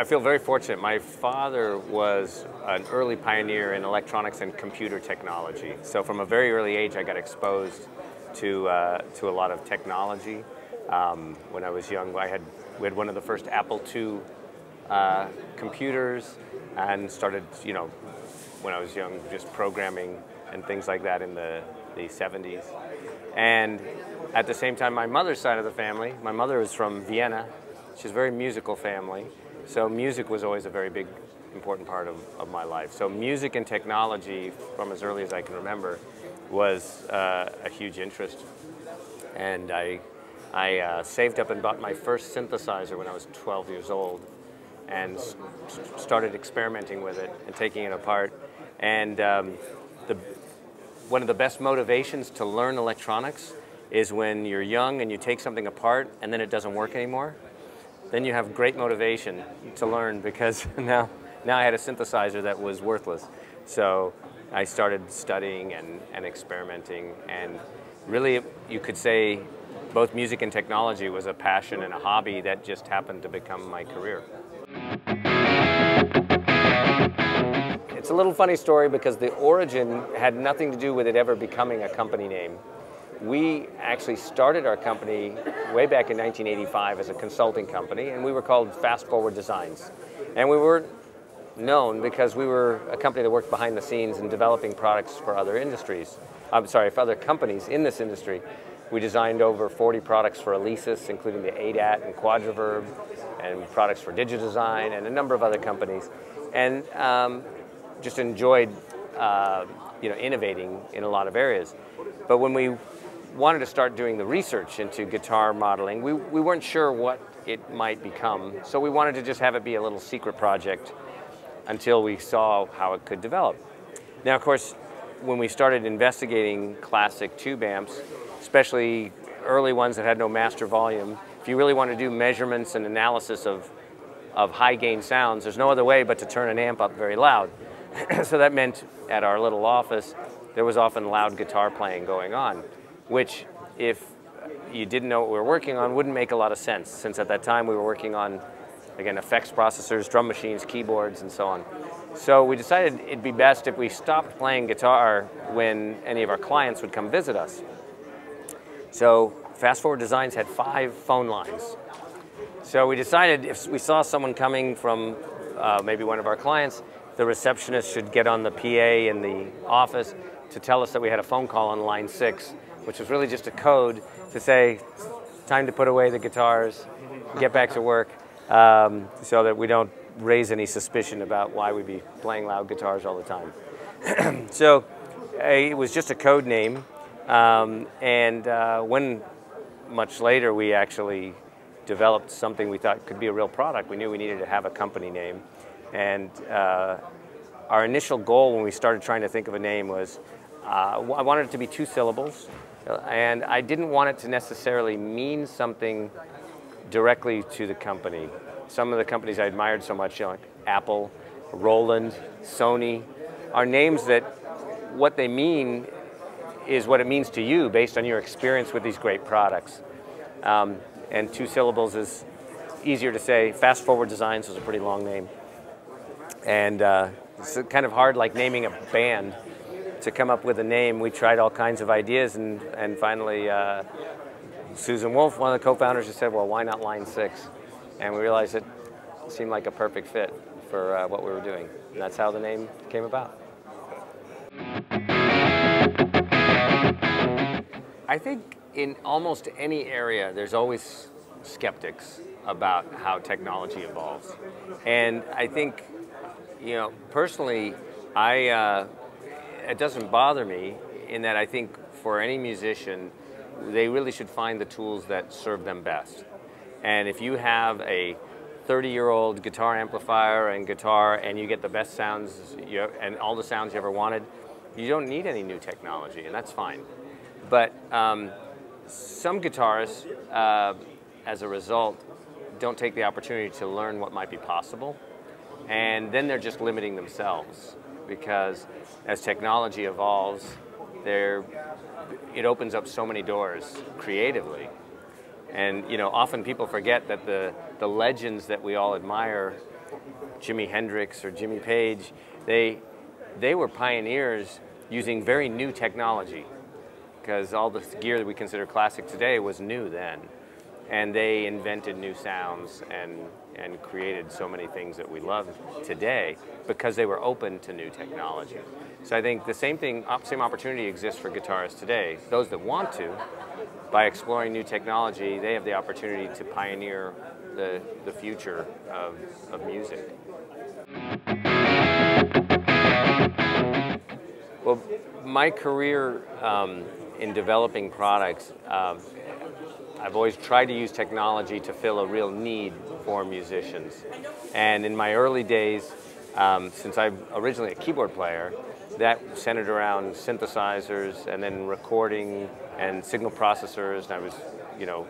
I feel very fortunate. My father was an early pioneer in electronics and computer technology. So from a very early age, I got exposed to, uh, to a lot of technology. Um, when I was young, I had, we had one of the first Apple II uh, computers and started, you know, when I was young, just programming and things like that in the, the 70s. And at the same time, my mother's side of the family, my mother is from Vienna. She's a very musical family. So music was always a very big, important part of, of my life. So music and technology, from as early as I can remember, was uh, a huge interest. And I, I uh, saved up and bought my first synthesizer when I was 12 years old and started experimenting with it and taking it apart. And um, the, one of the best motivations to learn electronics is when you're young and you take something apart and then it doesn't work anymore. Then you have great motivation to learn because now, now I had a synthesizer that was worthless. So I started studying and, and experimenting and really you could say both music and technology was a passion and a hobby that just happened to become my career. It's a little funny story because the origin had nothing to do with it ever becoming a company name. We actually started our company way back in 1985 as a consulting company, and we were called Fast Forward Designs. And we were known because we were a company that worked behind the scenes in developing products for other industries. I'm sorry, for other companies in this industry. We designed over 40 products for Alesis, including the ADAT and Quadraverb, and products for DigiDesign and a number of other companies. And um, just enjoyed uh, you know, innovating in a lot of areas. But when we wanted to start doing the research into guitar modeling, we, we weren't sure what it might become. So we wanted to just have it be a little secret project until we saw how it could develop. Now, of course, when we started investigating classic tube amps, especially early ones that had no master volume, if you really want to do measurements and analysis of, of high gain sounds, there's no other way but to turn an amp up very loud. so that meant at our little office, there was often loud guitar playing going on, which if you didn't know what we were working on wouldn't make a lot of sense, since at that time we were working on, again, effects processors, drum machines, keyboards, and so on. So we decided it'd be best if we stopped playing guitar when any of our clients would come visit us. So Fast Forward Designs had five phone lines. So we decided if we saw someone coming from uh, maybe one of our clients, the receptionist should get on the PA in the office to tell us that we had a phone call on line six, which was really just a code to say, time to put away the guitars, get back to work, um, so that we don't raise any suspicion about why we'd be playing loud guitars all the time. so it was just a code name, um, and uh, when much later we actually developed something we thought could be a real product, we knew we needed to have a company name. And uh, our initial goal when we started trying to think of a name was uh, I wanted it to be two syllables, and I didn't want it to necessarily mean something directly to the company. Some of the companies I admired so much, like Apple, Roland, Sony, are names that what they mean is what it means to you based on your experience with these great products. Um, and two syllables is easier to say. Fast Forward Designs was a pretty long name. And uh, it's kind of hard, like naming a band, to come up with a name. We tried all kinds of ideas, and, and finally, uh, Susan Wolf, one of the co-founders, just said, well, why not Line 6? And we realized it seemed like a perfect fit for uh, what we were doing. And that's how the name came about. I think in almost any area, there's always skeptics about how technology evolves. And I think you know, personally, I uh, it doesn't bother me in that I think for any musician, they really should find the tools that serve them best. And if you have a 30-year-old guitar amplifier and guitar, and you get the best sounds you, and all the sounds you ever wanted, you don't need any new technology, and that's fine. But um, some guitarists, uh, as a result, don't take the opportunity to learn what might be possible and then they're just limiting themselves because as technology evolves, there it opens up so many doors creatively. And you know, often people forget that the, the legends that we all admire Jimi Hendrix or Jimmy Page, they, they were pioneers using very new technology because all the gear that we consider classic today was new then. And they invented new sounds and, and created so many things that we love today because they were open to new technology. So I think the same thing, same opportunity exists for guitarists today. Those that want to, by exploring new technology, they have the opportunity to pioneer the, the future of, of music. Well, my career um, in developing products, um, I've always tried to use technology to fill a real need for musicians. And in my early days, um, since I'm originally a keyboard player, that centered around synthesizers and then recording and signal processors. And I was, you know,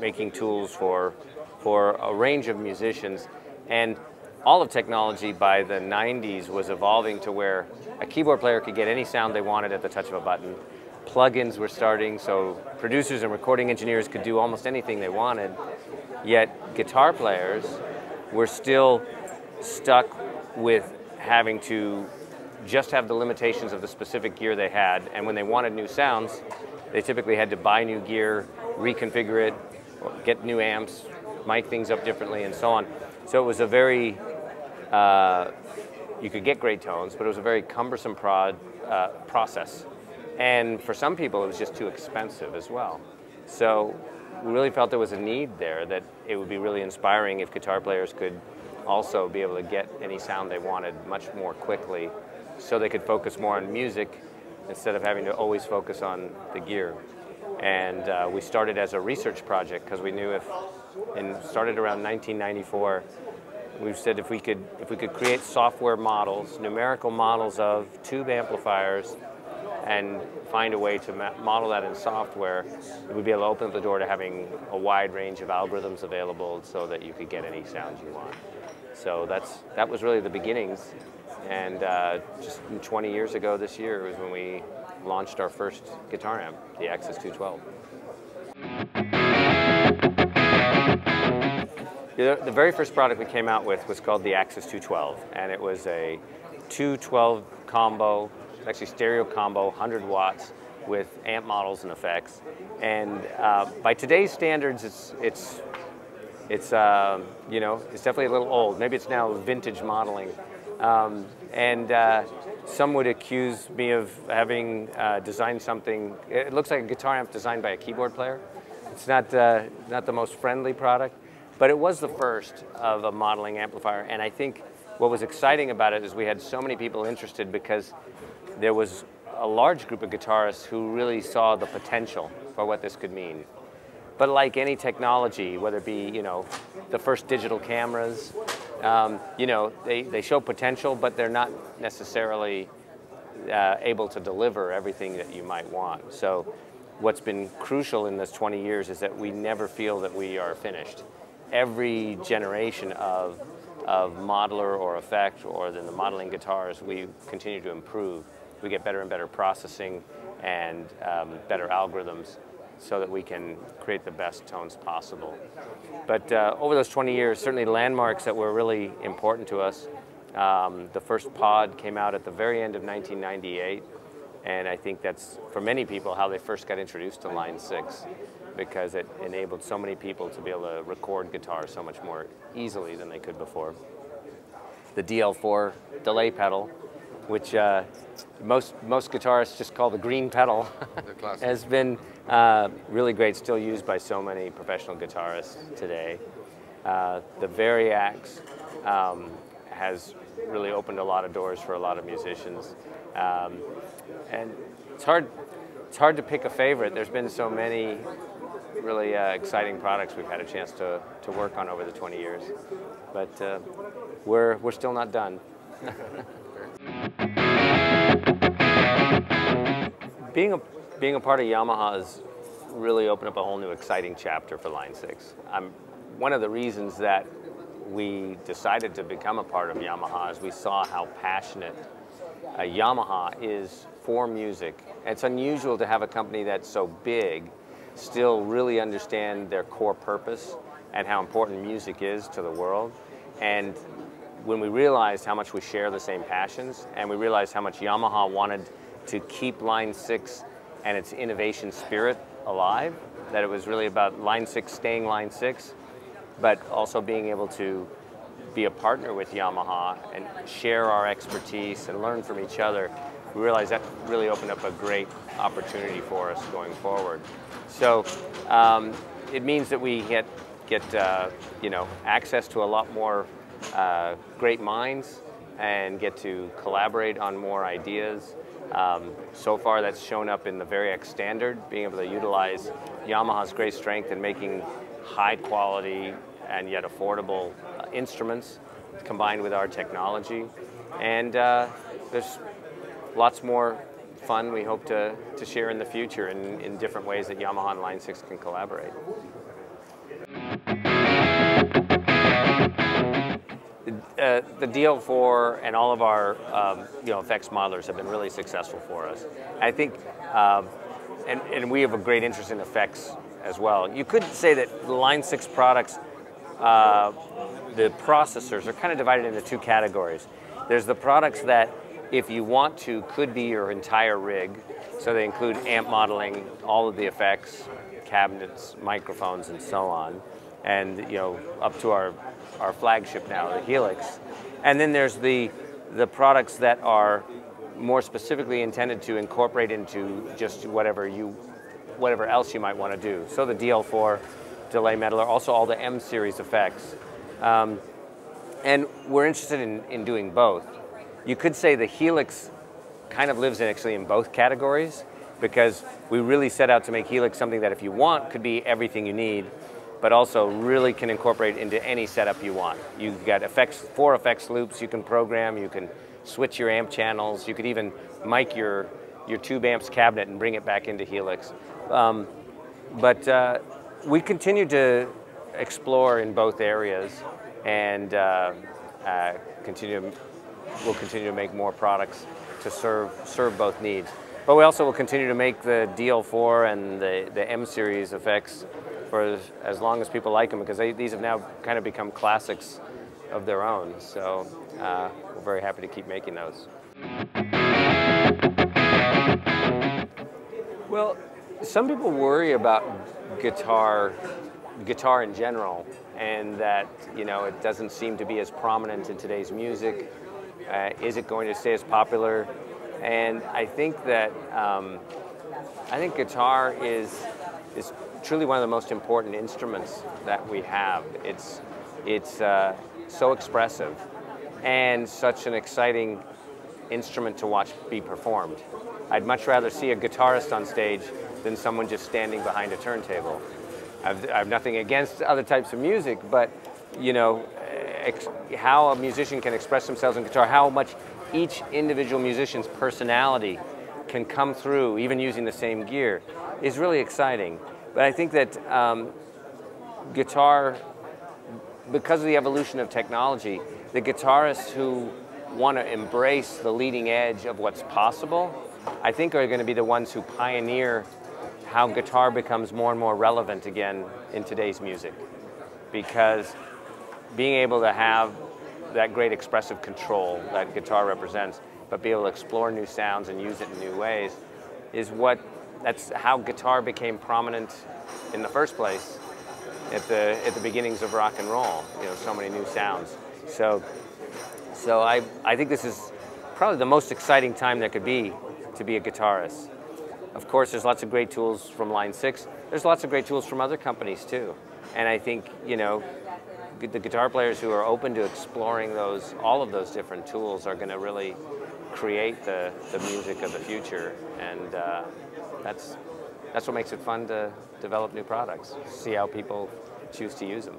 making tools for, for a range of musicians. And all of technology by the 90s was evolving to where a keyboard player could get any sound they wanted at the touch of a button. Plugins were starting, so producers and recording engineers could do almost anything they wanted. Yet guitar players were still stuck with having to just have the limitations of the specific gear they had, and when they wanted new sounds, they typically had to buy new gear, reconfigure it, get new amps, mic things up differently, and so on. So it was a very, uh, you could get great tones, but it was a very cumbersome prod, uh, process. And for some people, it was just too expensive as well. So really felt there was a need there, that it would be really inspiring if guitar players could also be able to get any sound they wanted much more quickly so they could focus more on music instead of having to always focus on the gear. And uh, we started as a research project because we knew if, and started around 1994, we said if we could if we could create software models, numerical models of tube amplifiers, and find a way to model that in software, we'd be able to open up the door to having a wide range of algorithms available so that you could get any sounds you want. So that's that was really the beginnings, and uh, just 20 years ago this year was when we launched our first guitar amp, the AxSys 212. The, the very first product we came out with was called the AxSys 212, and it was a 212 combo, actually stereo combo, 100 watts with amp models and effects. And uh, by today's standards, it's it's it's uh, you know it's definitely a little old. Maybe it's now vintage modeling. Um, and uh, some would accuse me of having uh, designed something. It looks like a guitar amp designed by a keyboard player. It's not uh, not the most friendly product, but it was the first of a modeling amplifier. And I think what was exciting about it is we had so many people interested because there was a large group of guitarists who really saw the potential for what this could mean. But like any technology, whether it be you know the first digital cameras, um, you know they, they show potential, but they're not necessarily uh, able to deliver everything that you might want. So what's been crucial in this 20 years is that we never feel that we are finished. Every generation of, of modeler or effect or then the modeling guitars, we continue to improve. We get better and better processing and um, better algorithms so that we can create the best tones possible. But uh, over those 20 years, certainly landmarks that were really important to us. Um, the first pod came out at the very end of 1998, and I think that's, for many people, how they first got introduced to Line 6 because it enabled so many people to be able to record guitar so much more easily than they could before. The DL4 delay pedal which uh, most most guitarists just call the green pedal, has been uh, really great. Still used by so many professional guitarists today. Uh, the Variax um, has really opened a lot of doors for a lot of musicians, um, and it's hard it's hard to pick a favorite. There's been so many really uh, exciting products we've had a chance to, to work on over the 20 years. But uh, we're, we're still not done. Being a, being a part of Yamaha has really opened up a whole new exciting chapter for Line 6. I'm, one of the reasons that we decided to become a part of Yamaha is we saw how passionate uh, Yamaha is for music. It's unusual to have a company that's so big still really understand their core purpose and how important music is to the world. And when we realized how much we share the same passions, and we realized how much Yamaha wanted to keep Line 6 and its innovation spirit alive, that it was really about Line 6 staying Line 6, but also being able to be a partner with Yamaha and share our expertise and learn from each other, we realized that really opened up a great opportunity for us going forward. So um, it means that we get, get uh, you know, access to a lot more uh, great minds and get to collaborate on more ideas. Um, so far that's shown up in the Variax standard, being able to utilize Yamaha's great strength in making high quality and yet affordable uh, instruments combined with our technology. And uh, there's lots more fun we hope to, to share in the future in, in different ways that Yamaha and Line 6 can collaborate. Uh, the DL4 and all of our um, you know effects modelers have been really successful for us. I think, um, and, and we have a great interest in effects as well. You could say that the Line 6 products, uh, the processors are kind of divided into two categories. There's the products that, if you want to, could be your entire rig. So they include amp modeling, all of the effects, cabinets, microphones, and so on. And you know, up to our, our flagship now, the Helix. And then there's the, the products that are more specifically intended to incorporate into just whatever you whatever else you might want to do. So the DL4 delay modeler, also all the M series effects. Um, and we're interested in, in doing both. You could say the Helix kind of lives in actually in both categories because we really set out to make Helix something that if you want could be everything you need, but also really can incorporate into any setup you want. You've got effects, four effects loops you can program, you can switch your amp channels, you could even mic your, your tube amps cabinet and bring it back into Helix. Um, but uh, we continue to explore in both areas and uh, uh, continue, we'll continue to make more products to serve, serve both needs. But we also will continue to make the DL4 and the, the M series effects for as, long as people like them because they, these have now kind of become classics of their own. So uh, we're very happy to keep making those. Well, some people worry about guitar, guitar in general, and that you know it doesn't seem to be as prominent in today's music. Uh, is it going to stay as popular? And I think that um, I think guitar is is truly one of the most important instruments that we have. It's it's uh, so expressive and such an exciting instrument to watch be performed. I'd much rather see a guitarist on stage than someone just standing behind a turntable. I've, I've nothing against other types of music, but you know, how a musician can express themselves in guitar, how much each individual musician's personality can come through, even using the same gear, is really exciting. But I think that um, guitar, because of the evolution of technology, the guitarists who want to embrace the leading edge of what's possible, I think are going to be the ones who pioneer how guitar becomes more and more relevant again in today's music. Because being able to have that great expressive control that guitar represents, but be able to explore new sounds and use it in new ways, is what, that's how guitar became prominent in the first place at the, at the beginnings of rock and roll, you know, so many new sounds. So, so I, I think this is probably the most exciting time there could be to be a guitarist. Of course, there's lots of great tools from Line 6. There's lots of great tools from other companies too. And I think, you know, the guitar players who are open to exploring those, all of those different tools are going to really create the, the music of the future. And uh, that's, that's what makes it fun to develop new products, see how people choose to use them.